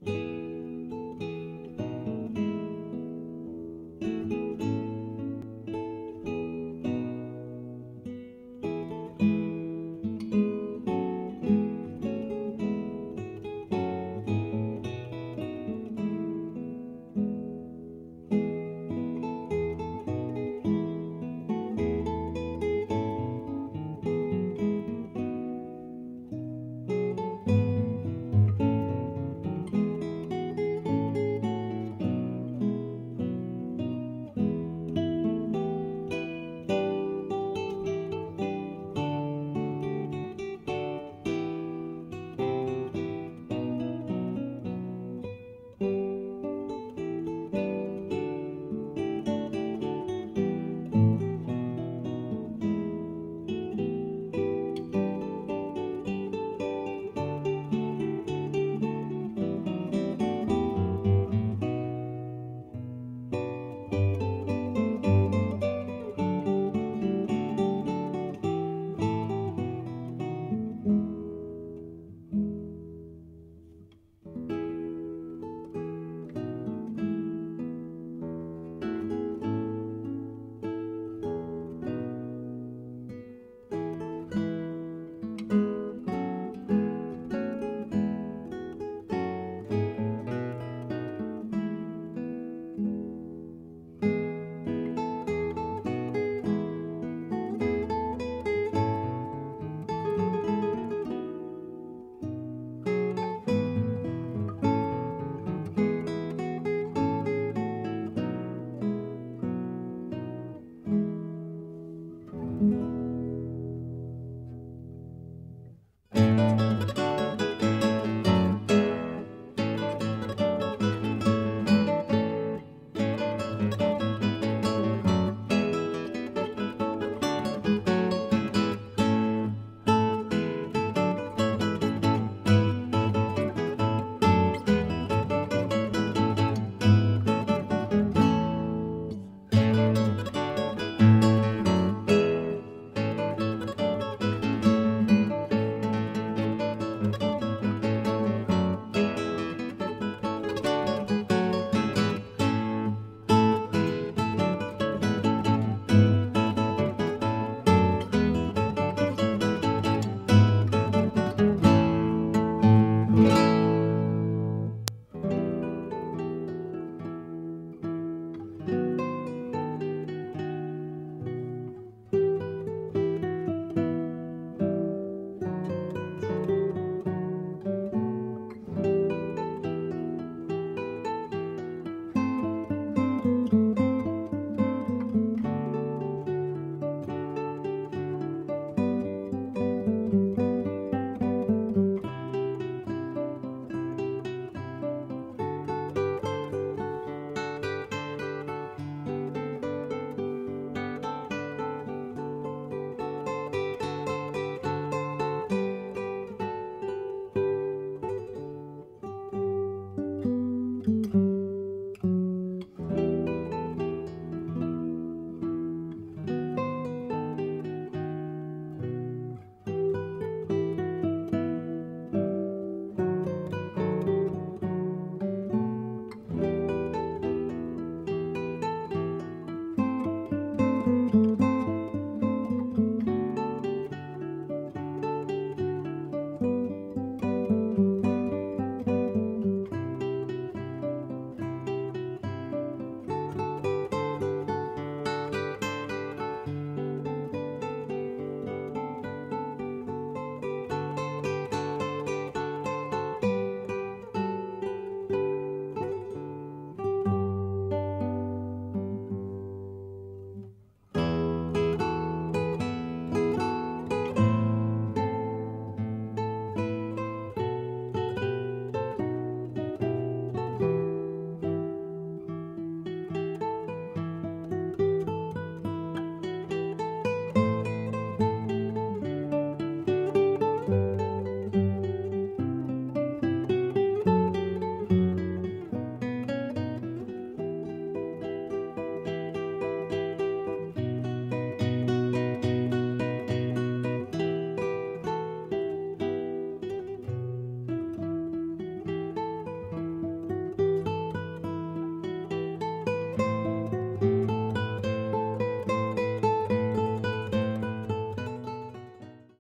Música